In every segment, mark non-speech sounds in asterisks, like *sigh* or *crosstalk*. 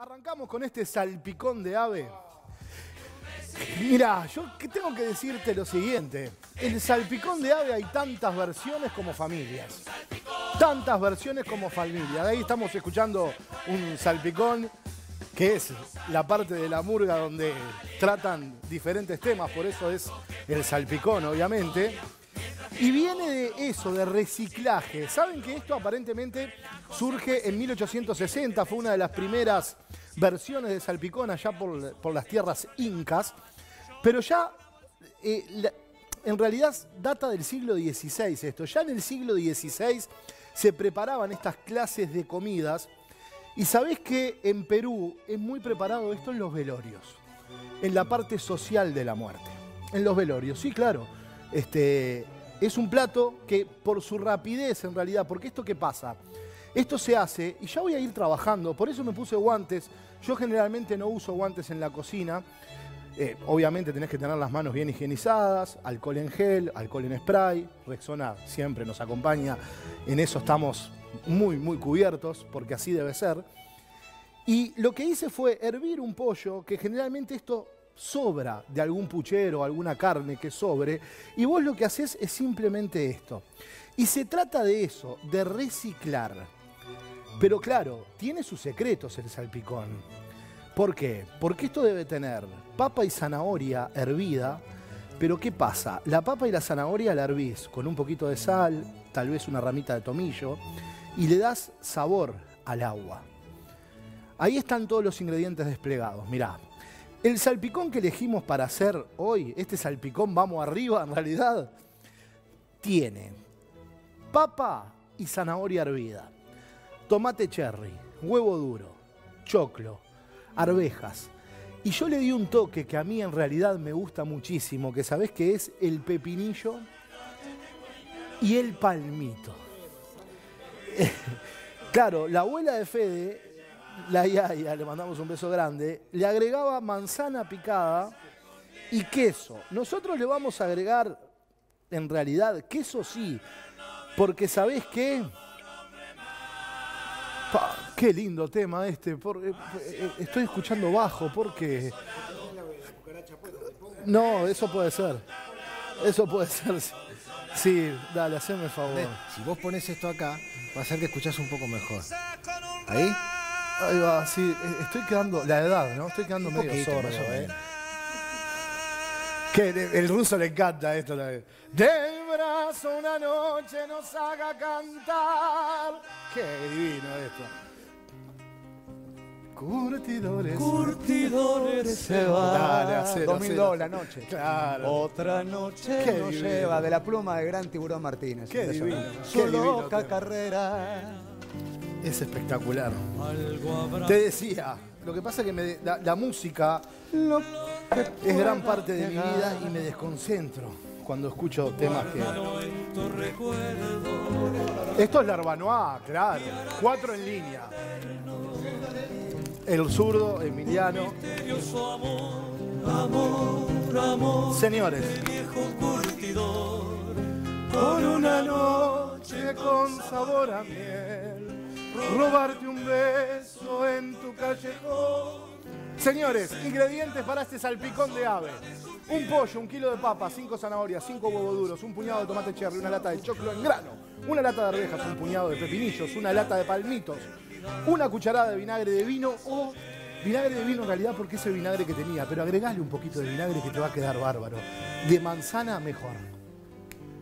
Arrancamos con este salpicón de ave. Mira, yo tengo que decirte lo siguiente. El salpicón de ave hay tantas versiones como familias. Tantas versiones como familias. De ahí estamos escuchando un salpicón que es la parte de la murga donde tratan diferentes temas, por eso es el salpicón, obviamente. Y viene de eso, de reciclaje. Saben que esto aparentemente surge en 1860, fue una de las primeras versiones de salpicón allá por, las tierras incas, pero ya eh, en realidad data del siglo XVI esto. Ya en el siglo XVI se preparaban estas clases de comidas y sabés que en Perú es muy preparado esto en los velorios, en la parte social de la muerte, en los velorios, sí, claro. Este, es un plato que por su rapidez en realidad, porque esto qué pasa, esto se hace y ya voy a ir trabajando, por eso me puse guantes. Yo generalmente no uso guantes en la cocina. Eh, obviamente tenés que tener las manos bien higienizadas, alcohol en gel, alcohol en spray. Rexona siempre nos acompaña. En eso estamos muy, muy cubiertos, porque así debe ser. Y lo que hice fue hervir un pollo, que generalmente esto sobra de algún puchero, alguna carne que sobre, y vos lo que haces es simplemente esto. Y se trata de eso, de reciclar. Pero claro, tiene sus secretos el salpicón. ¿Por qué? Porque esto debe tener papa y zanahoria hervida, pero ¿qué pasa? La papa y la zanahoria la hervís con un poquito de sal, tal vez una ramita de tomillo, y le das sabor al agua. Ahí están todos los ingredientes desplegados. Mirá, el salpicón que elegimos para hacer hoy, este salpicón vamos arriba en realidad, tiene papa y zanahoria hervida, tomate cherry, huevo duro, choclo, arvejas. Y yo le di un toque que a mí en realidad me gusta muchísimo, que sabés que es el pepinillo y el palmito. *laughs* claro, la abuela de Fede la Yaya, le mandamos un beso grande, le agregaba manzana picada y queso. Nosotros le vamos a agregar, en realidad, queso sí, porque ¿sabés qué? qué lindo tema este. Eh, eh, estoy escuchando bajo porque... No, eso puede ser. Eso puede ser. Sí, dale, haceme el favor. Si vos pones esto acá, va a ser que escuchás un poco mejor. ¿Ahí? Ahí va, sí, eh, estoy quedando, la edad, ¿no? Estoy quedando medio sordo, ¿eh? Que el, ruso le encanta esto. La... Del brazo una noche nos haga cantar. Qué divino esto. Curtidores. Curtidores se va. Dale, Domingo la noche. Claro. Otra noche Qué nos lleva de la pluma de Gran Tiburón Martínez. Qué divino. Su loca carrera es espectacular. Te decía, lo que pasa es que la, música es gran parte de mi vida y me desconcentro cuando escucho temas que... Esto es la Arbanoa, claro. Cuatro en línea. El zurdo, Emiliano. Señores. Con una noche con sabor a miel robarte un beso en tu callejón. Señores, ingredientes para este salpicón de ave. Un pollo, un kilo de papa, cinco zanahorias, cinco huevos duros, un puñado de tomate cherry, una lata de choclo en grano, una lata de arvejas, un puñado de pepinillos, una lata de palmitos, una cucharada de vinagre de vino o vinagre de vino en realidad porque es el vinagre que tenía, pero agregale un poquito de vinagre que te va a quedar bárbaro. De manzana mejor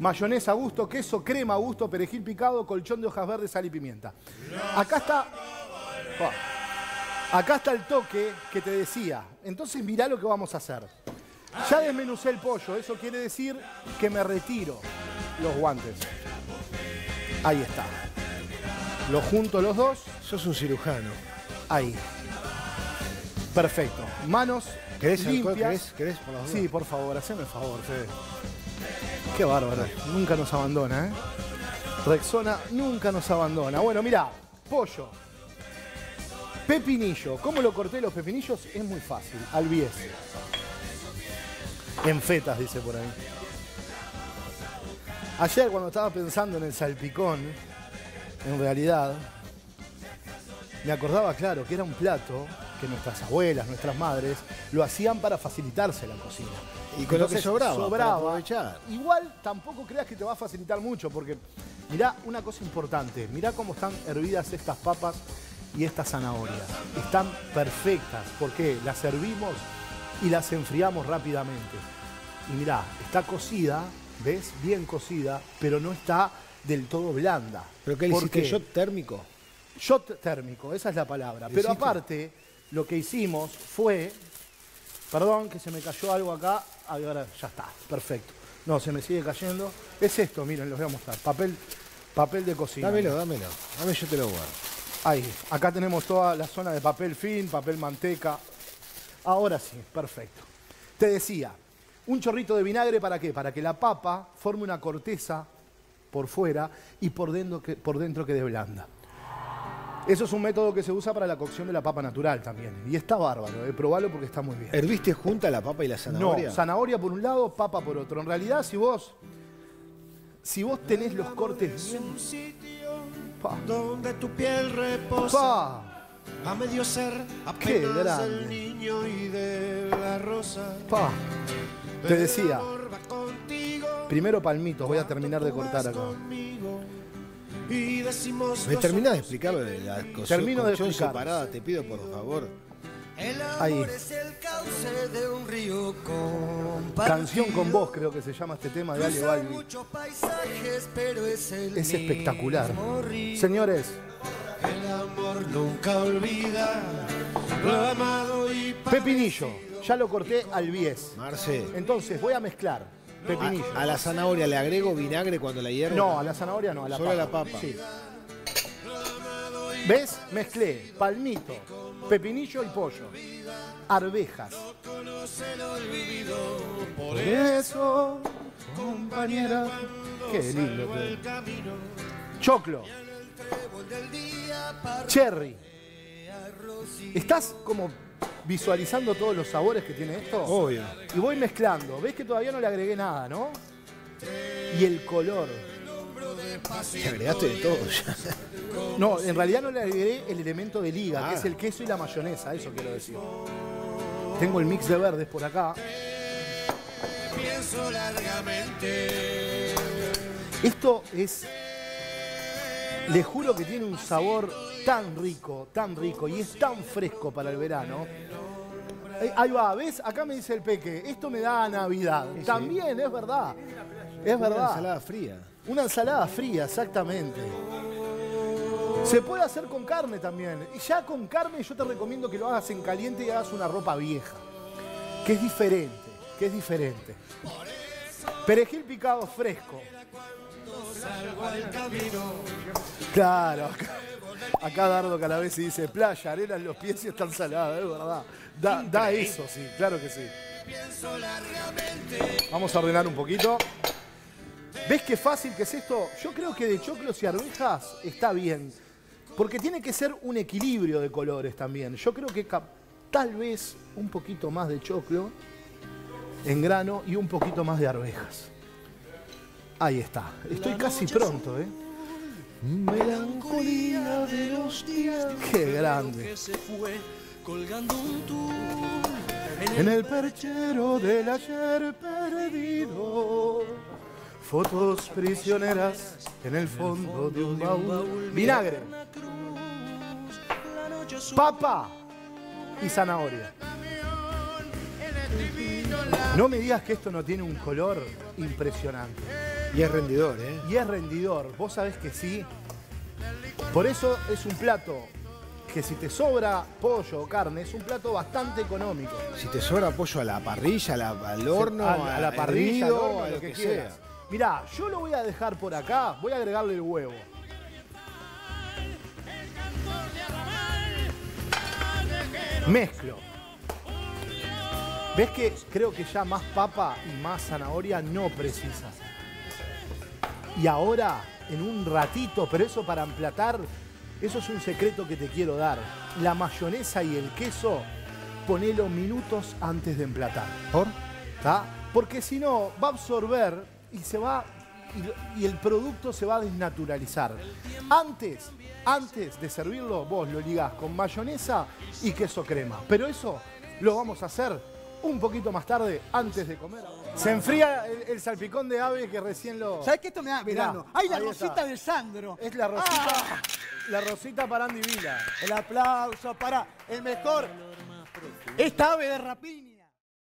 mayonesa a gusto, queso, crema a gusto, perejil picado, colchón de hojas verdes, sal y pimienta. Acá está. acá está el toque que te decía. Entonces mirá lo que vamos a hacer. Ya desmenucé el pollo, eso quiere decir que me retiro los guantes. Ahí está. Lo junto los dos. Sos un cirujano. Ahí. Perfecto. Manos ¿Querés limpias. ¿Querés, por las Sí, por favor, haceme el favor, Fede. Qué bárbaro. Nunca nos abandona, ¿eh? Rexona nunca nos abandona. Bueno, mira, pollo. Pepinillo. ¿Cómo lo corté los pepinillos? Es muy fácil. Al bies. En fetas, dice por ahí. Ayer cuando estaba pensando en el salpicón, en realidad, me acordaba, claro, que era un plato que nuestras abuelas, nuestras madres, lo hacían para facilitarse la cocina. Y con lo que sobraba, para sobraba. aprovechar. Igual tampoco creas que te va a facilitar mucho, porque mirá una cosa importante, mirá cómo están hervidas estas papas y estas zanahorias. Están perfectas, porque las servimos y las enfriamos rápidamente. Y mirá, está cocida, ¿ves? Bien cocida, pero no está del todo blanda. ¿Pero qué le ¿Por hiciste? ¿Shot térmico? Shot térmico, esa es la palabra. ¿Le Pero hiciste? aparte, lo que hicimos fue. Perdón, que se me cayó algo acá. Ahora ya está, perfecto. No, se me sigue cayendo. Es esto, miren, los voy a mostrar. Papel, papel de cocina. Dámelo, dámelo. Dame, yo te lo guardo. Ahí, acá tenemos toda la zona de papel fin, papel manteca. Ahora sí, perfecto. Te decía, un chorrito de vinagre para qué? Para que la papa forme una corteza por fuera y por dentro, que, por dentro quede blanda. Eso es un método que se usa para la cocción de la papa natural también. Y está bárbaro, eh, probalo porque está muy bien. ¿Herviste junta la papa y la zanahoria? No, zanahoria por un lado, papa por otro. En realidad, si vos, si vos tenés los cortes bien... Pa, donde tu piel reposa pa, a medio ser Qué apenas del niño y de la rosa. pa. Te decía, El primero palmitos, voy a terminar de cortar acá. conmigo, ¿Me los terminás de explicar la cocción, Termino de explicar. separada? Te pido, por favor. El amor Ahí. es el cauce de un río compartido. Canción con vos, creo que se llama este tema de Ale Balbi. muchos paisajes, pero es el Es espectacular. Señores, El amor nunca olvida lo amado y pepinillo, ya lo corté al bies. Marce, Entonces voy a mezclar pepinillo. a, a la zanahoria le agrego vinagre cuando la hiervo. No, a la zanahoria no, a la Solo papa. a la papa. Sí. ¿Ves? Mezclé palmito, pepinillo y pollo. Arvejas. Por eso, compañera. Qué lindo. Choclo. Cherry. ¿Estás como visualizando todos los sabores que tiene esto? Obvio. Y voy mezclando. ¿Ves que todavía no le agregué nada, no? Y el color. Te agregaste de todo ya. No, en realidad no le agregué el elemento de liga, que Ah. es el queso y la mayonesa, eso quiero decir. Tengo el mix de verdes por acá. pienso largamente. Esto es. Les juro que tiene un sabor tan rico, tan rico y es tan fresco para el verano. Eh, Ahí va, ¿ves? Acá me dice el peque, esto me da a Navidad. Sí, sí. También, es verdad. Es Una verdad. ensalada fría. Una ensalada fría, exactamente. Se puede hacer con carne también. Y ya con carne yo te recomiendo que lo hagas en caliente y hagas una ropa vieja. Que es diferente, que es diferente. Perejil picado fresco. Claro, acá, acá Dardo Calavesi dice, playa, arena en los pies y están saladas, es verdad. Da, da eso, sí, claro que sí. Vamos a ordenar un poquito. ¿Ves qué fácil que es esto? Yo creo que de choclos y arvejas está bien. Porque tiene que ser un equilibrio de colores también. Yo creo que tal vez un poquito más de choclo en grano y un poquito más de arvejas. Ahí está. Estoy casi pronto, ¿eh? Melancolía de los días. Qué grande. colgando un En el perchero del ayer perdido. Fotos prisioneras en el fondo de un baúl. Vinagre, papa y zanahoria. No me digas que esto no tiene un color impresionante. Y es rendidor, ¿eh? Y es rendidor, vos sabés que sí. Por eso es un plato que si te sobra pollo o carne, es un plato bastante económico. Si te sobra pollo a la parrilla, a la- al horno, a, a la parrilla, al horno, a lo que, quieras. Mirá, yo lo voy a dejar por acá, voy a agregarle el huevo. Mezclo. ¿Ves que creo que ya más papa y más zanahoria no precisas? Y ahora, en un ratito, pero eso para emplatar, eso es un secreto que te quiero dar. La mayonesa y el queso, ponelo minutos antes de emplatar. ¿Por? ¿tá? Porque si no, va a absorber y se va y el producto se va a desnaturalizar. Antes, antes de servirlo, vos lo ligás con mayonesa y queso crema. Pero eso lo vamos a hacer un poquito más tarde, antes de comer. Se enfría el, el salpicón de ave que recién lo... ¿Sabes qué esto me da? Mirando. ¡Ay, la rosita está. de Sandro! Es la rosita, la rosita para Andy Vila. El aplauso para el mejor. Esta ave de Rapini.